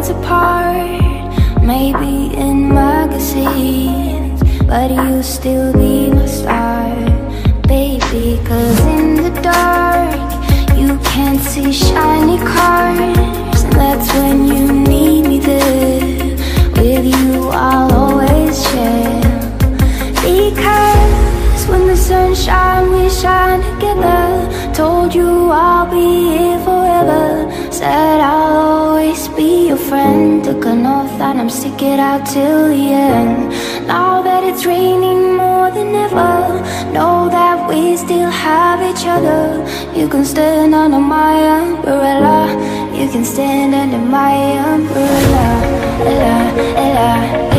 worlds apart Maybe in magazines But you'll still be my star Baby, cause in the dark You can't see shiny cars And that's when you need me there With you I'll always share Because when the sun shines we shine together Told you I'll be be your friend. Took an oath that I'm stick it out till the end. Now that it's raining more than ever Know that we still have each other. You can stand under my umbrella. You can stand under my umbrella. Ella, Ella,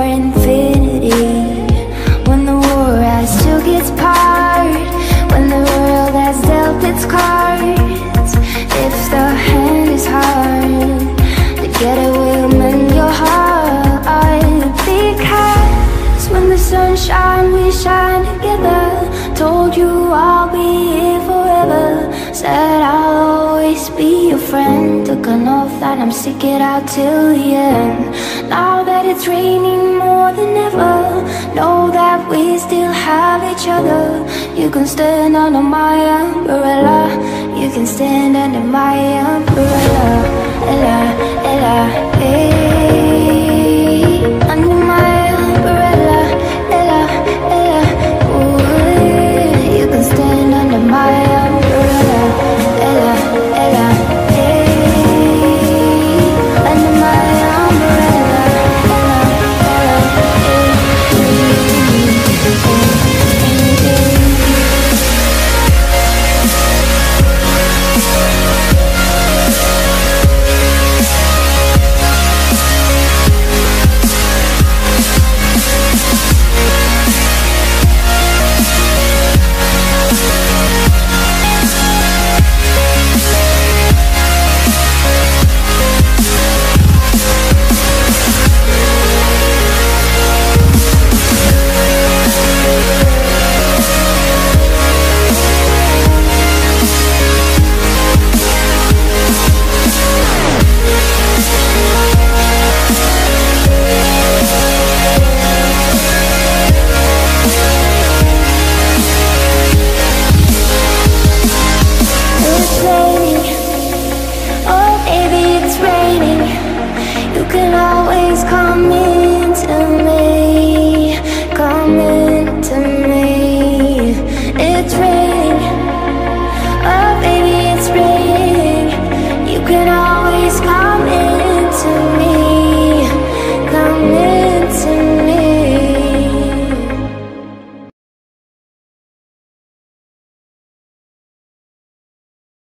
for infinity. When the war has took its part When the world has dealt its cards If the hand is hard Together we'll mend your heart Because when the sun shines we shine together. Told you I'll be here forever. Said I'll always be your friend took enough that I'm sick it out till the end. Now that it's raining more than ever Know that we still have each other. You can stand under my umbrella. You can stand under my umbrella. Ella, Ella, rain